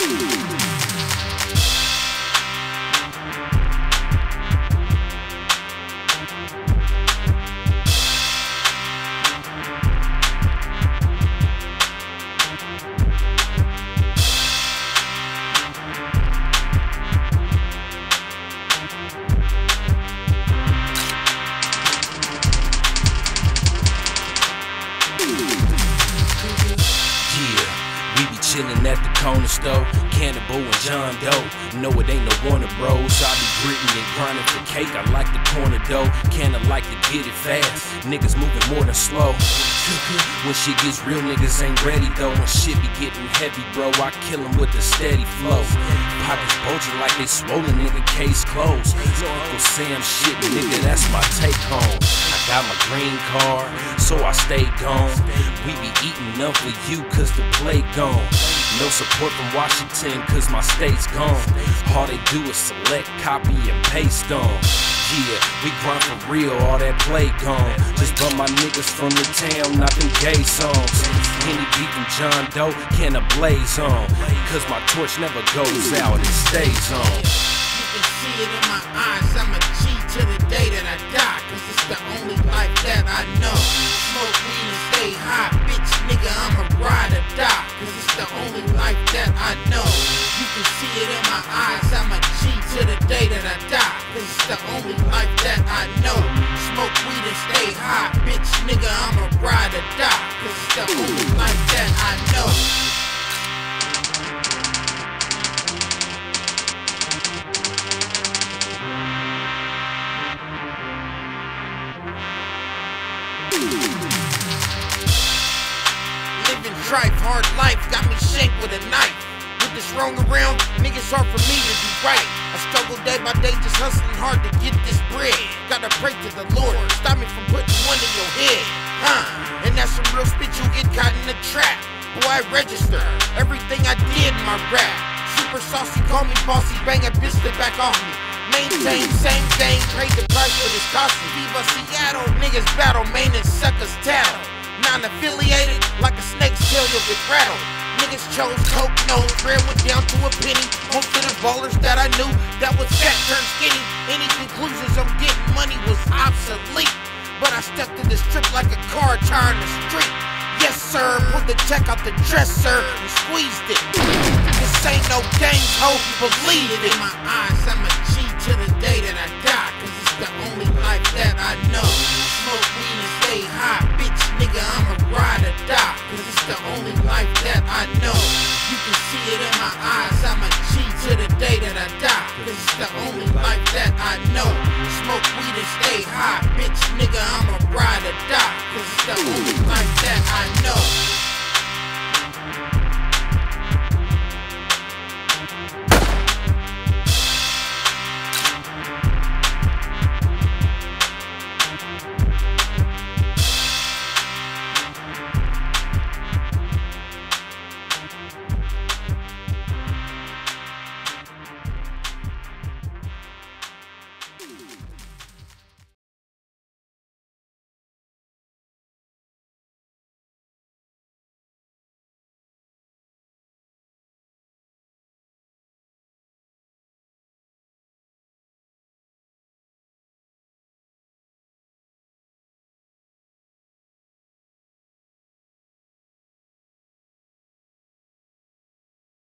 Thank you. Chillin' at the corner store. Kanable and John Dough. No, it ain't no Warner Bros. I be grittin' and grindin' for cake. I like the corner dough. Kinda like to get it fast. Niggas moving more than slow. When shit gets real, niggas ain't ready though. When shit be getting heavy, bro, I kill 'em with the steady flow. Pockets bulging like they swollen, nigga, case closed. Uncle Sam shit, nigga, that's my take got my green card, so I stay gone. We be eating up for you, cause the play gone. No support from Washington, cause my state's gone. All they do is select, copy, and paste on. Yeah, we grind for real, all that play gone. Just bump my niggas from the town, not them gay songs. Henny B from John Dough, can a blaze on. Cause my torch never goes out, it stays on. Can see it in my eyes. I'm a G to the day that I die. Cause it's the only life that I know. Smoke weed and stay high. Bitch, nigga, I'm a ride or die. Cause it's the only life that I know. You can see it in my eyes. I'm a G to the day that I die. Cause it's the only life that I know. Smoke weed and stay high. Bitch, nigga, I'm a ride or die. Cause it's the only life that I know. Living trife, hard life, got me shanked with a knife. With this wrong around, niggas hard for me to do right. I struggle day by day, just hustling hard to get this bread. Gotta pray to the Lord, stop me from putting one in your head. Huh? And that's some real spit, you get caught in the trap. Boy, I register everything I did in my rap. Super saucy, call me bossy, bang a bitch back off me. Maintain, same thing, trade the price for this costume. Viva Seattle, niggas battle, main and suckers tattle. Non affiliated, like a snake's tail, you'll get rattled. Niggas chose coke, no bread went down to a penny. Most of the ballers that I knew that was fat turned skinny. Any conclusions on getting money was obsolete. But I stepped to this trip like a car tire in the street. Yes, sir, pulled the check out the dresser and squeezed it. This ain't no game, ho, believe it. In my eyes, I'm a G to the day that I life that I know. You can see it in my eyes, I'm a G to the day that I die, cause it's the only life that I know. Smoke weed and stay high, bitch, nigga, I'm a ride or die, cause it's the only life that I know.